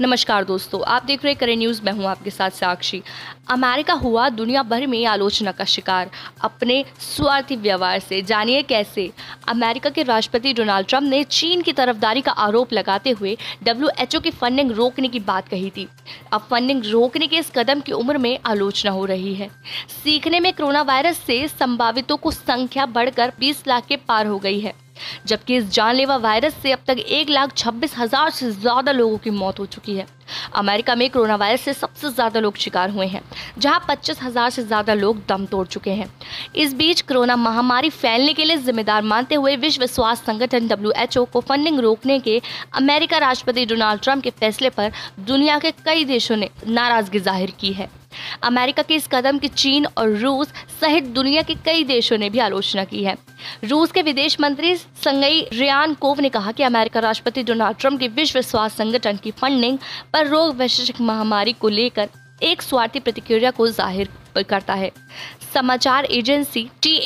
नमस्कार दोस्तों, आप देख रहे करें न्यूज़, मैं हूँ आपके साथ साक्षी। अमेरिका हुआ दुनिया भर में आलोचना का शिकार। अपने स्वार्थी व्यवहार से जानिए कैसे अमेरिका के राष्ट्रपति डोनाल्ड ट्रंप ने चीन की तरफदारी का आरोप लगाते हुए डब्ल्यू एच की फंडिंग रोकने की बात कही थी। अब फंडिंग रोकने के इस कदम की उम्र में आलोचना हो रही है। सीखने में कोरोना वायरस से संभावितों को संख्या बढ़कर 20 लाख के पार हो गई है। जबकि इस जानलेवा वायरस से अब तक एक लाख छब्बीस हज़ार से ज़्यादा लोगों की मौत हो चुकी है। अमेरिका में कोरोना वायरस से सबसे ज़्यादा लोग शिकार हुए हैं, जहाँ पच्चीस हज़ार से ज़्यादा लोग दम तोड़ चुके हैं। इस बीच कोरोना महामारी फैलने के लिए जिम्मेदार मानते हुए विश्व स्वास्थ्य संगठन डब्ल्यूएचओ को फंडिंग रोकने के अमेरिका राष्ट्रपति डोनाल्ड ट्रंप के फैसले पर दुनिया के कई देशों ने नाराज़गी ज़ाहिर की है। अमेरिका के इस कदम की चीन और रूस सहित दुनिया के कई देशों ने भी आलोचना की है। रूस के विदेश मंत्री संगई रियान कोव ने कहा कि अमेरिका राष्ट्रपति डोनाल्ड ट्रंप के विश्व स्वास्थ्य संगठन की फंडिंग पर रोग वैश्विक महामारी को लेकर एक स्वार्थी प्रतिक्रिया को ज़ाहिर करता है। समाचार एजेंसी टी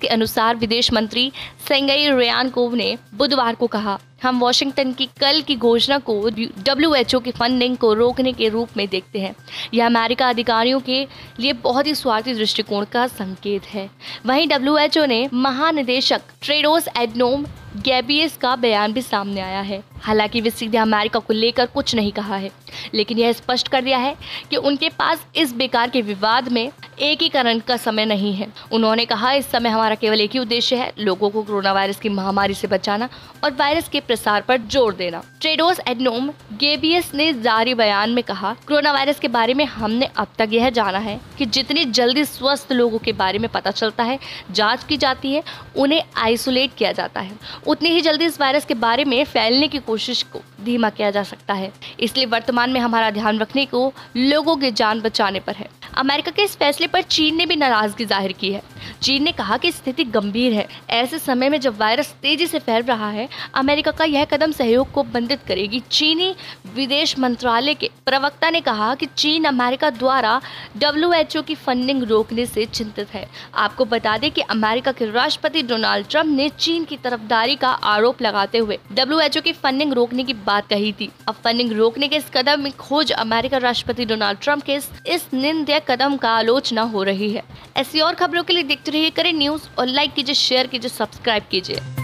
के अनुसार विदेश मंत्री सेंगई रियानकोव ने बुधवार को कहा हम वॉशिंगटन की कल की घोषणा को डब्ल्यूएचओ की फंडिंग को रोकने के रूप में देखते हैं। यह अमेरिका अधिकारियों के लिए बहुत ही स्वार्थी दृष्टिकोण का संकेत है। वहीं डब्ल्यू ने महानिदेशक ट्रेडोस एडनोम गैबियस का बयान भी सामने आया है। हालाँकि वे सीधे अमेरिका को लेकर कुछ नहीं कहा है, लेकिन यह स्पष्ट कर दिया है कि उनके पास इस बेकार के विवाद में एकीकरण का समय नहीं है। उन्होंने कहा, इस समय हमारा केवल एक ही उद्देश्य है, लोगों को कोरोना वायरस की महामारी से बचाना और वायरस के प्रसार पर ज़ोर देना। ट्रेडोस एडनोम गेबियस ने जारी बयान में कहा कोरोना वायरस के बारे में हमने अब तक यह जाना है कि जितनी जल्दी स्वस्थ लोगों के बारे में पता चलता है, जाँच की जाती है, उन्हें आइसोलेट किया जाता है। उतनी ही जल्दी इस वायरस के बारे में फैलने की कोशिश को धीमा किया जा सकता है। इसलिए वर्तमान में हमारा ध्यान रखने को लोगों की जान बचाने पर है। अमेरिका के इस फैसले पर चीन ने भी नाराज़गी ज़ाहिर की है। चीन ने कहा कि स्थिति गंभीर है। ऐसे समय में जब वायरस तेज़ी से फैल रहा है, अमेरिका का यह कदम सहयोग को बंधित करेगी। चीनी विदेश मंत्रालय के प्रवक्ता ने कहा कि चीन अमेरिका द्वारा डब्ल्यू की फंडिंग रोकने से चिंतित है। आपको बता दें कि अमेरिका के राष्ट्रपति डोनाल्ड ट्रंप ने चीन की तरफदारी का आरोप लगाते हुए डब्ल्यू की फंडिंग रोकने की बात कही थी। अब फंडिंग रोकने के इस कदम में खोज अमेरिका राष्ट्रपति डोनाल्ड ट्रंप के इस निंदय कदम का आलोचना हो रही है। ऐसी और खबरों के लिए देखते रहिए करें न्यूज़ और लाइक कीजिए शेयर कीजिए सब्सक्राइब कीजिए।